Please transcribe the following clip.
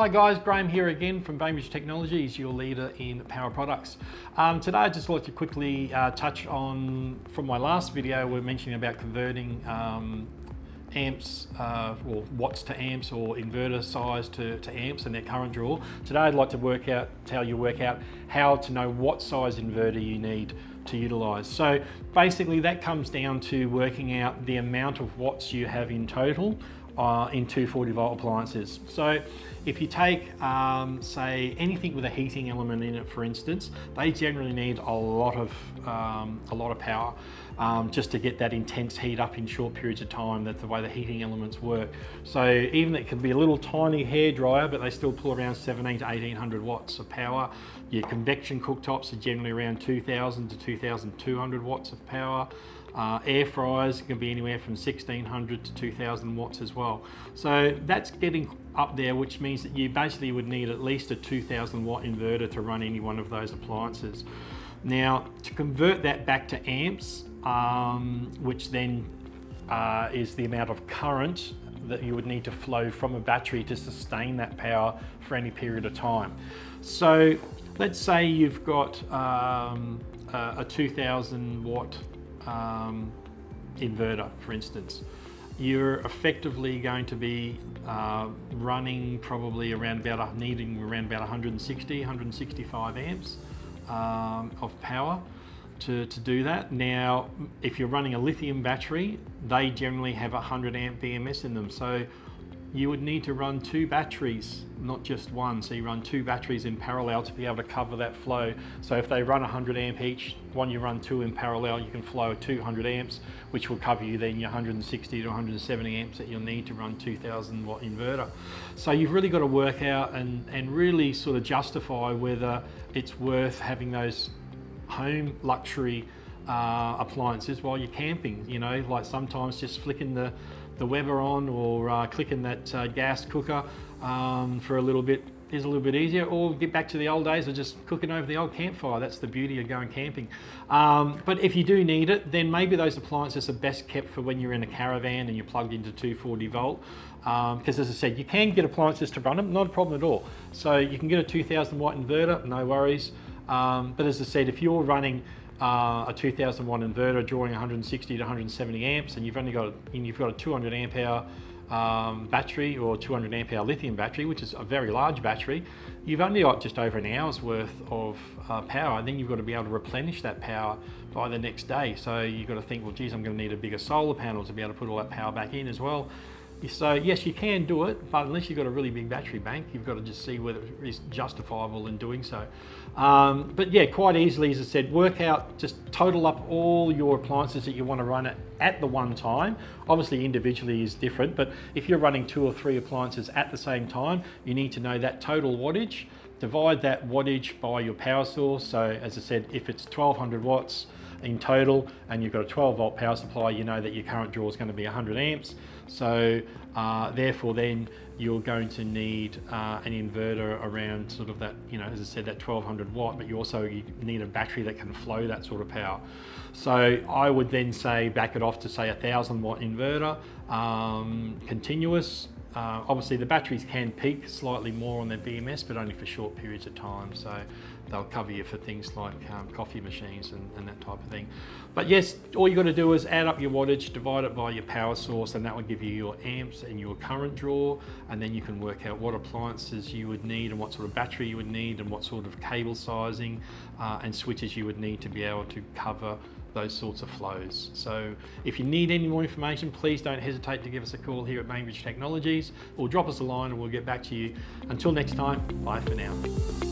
Hi guys, Graham here again from Bainbridge Technologies, your leader in power products. Um, today I'd just like to quickly uh, touch on, from my last video, we're mentioning about converting um, amps uh, or watts to amps or inverter size to, to amps and their current draw. Today I'd like to work out, tell you work out how to know what size inverter you need to utilize. So basically that comes down to working out the amount of watts you have in total uh, in 240 volt appliances. So if you take, um, say, anything with a heating element in it, for instance, they generally need a lot of um, a lot of power um, just to get that intense heat up in short periods of time. That's the way the heating elements work. So even it can be a little tiny hair dryer, but they still pull around 17 to 1800 watts of power. Your convection cooktops are generally around 2000 to 2200 watts of power. Uh, air fryers can be anywhere from 1600 to 2000 watts as well. So that's getting up there, which means that you basically would need at least a 2000 watt inverter to run any one of those appliances. Now, to convert that back to amps, um, which then uh, is the amount of current that you would need to flow from a battery to sustain that power for any period of time. So let's say you've got um, a, a 2000 watt um, inverter, for instance, you're effectively going to be uh, running probably around about needing around about 160, 165 amps um, of power to, to do that. Now, if you're running a lithium battery, they generally have 100 amp BMS in them. So you would need to run two batteries, not just one. So you run two batteries in parallel to be able to cover that flow. So if they run 100 amp each, one you run two in parallel, you can flow 200 amps, which will cover you then your 160 to 170 amps that you'll need to run 2000 watt inverter. So you've really got to work out and, and really sort of justify whether it's worth having those home luxury uh, appliances while you're camping. You know, like sometimes just flicking the the Weber on or uh, clicking that uh, gas cooker um, for a little bit is a little bit easier or get back to the old days of just cooking over the old campfire. That's the beauty of going camping. Um, but if you do need it, then maybe those appliances are best kept for when you're in a caravan and you're plugged into 240 volt. Because um, as I said, you can get appliances to run them, not a problem at all. So you can get a 2000 watt inverter, no worries. Um, but as I said, if you're running uh, a 2000 watt inverter drawing 160 to 170 amps and you've only got you've got a 200 amp hour um, battery or 200 amp hour lithium battery which is a very large battery. You've only got just over an hour's worth of uh, power and then you've got to be able to replenish that power by the next day. So you've got to think well geez I'm going to need a bigger solar panel to be able to put all that power back in as well so yes, you can do it, but unless you've got a really big battery bank, you've got to just see whether it is justifiable in doing so. Um, but yeah, quite easily, as I said, work out, just total up all your appliances that you want to run at, at the one time. Obviously individually is different, but if you're running two or three appliances at the same time, you need to know that total wattage, divide that wattage by your power source. So as I said, if it's 1200 watts, in total and you've got a 12 volt power supply, you know that your current draw is going to be 100 amps. So uh, therefore then you're going to need uh, an inverter around sort of that, you know, as I said, that 1200 watt, but you also need a battery that can flow that sort of power. So I would then say back it off to say a 1000 watt inverter, um, continuous, uh, obviously the batteries can peak slightly more on their BMS, but only for short periods of time. So they'll cover you for things like um, coffee machines and, and, that type of thing. But yes, all you got to do is add up your wattage, divide it by your power source, and that will give you your amps and your current draw. And then you can work out what appliances you would need and what sort of battery you would need and what sort of cable sizing uh, and switches you would need to be able to cover those sorts of flows. So if you need any more information, please don't hesitate to give us a call here at Bainbridge Technologies or drop us a line and we'll get back to you. Until next time, bye for now.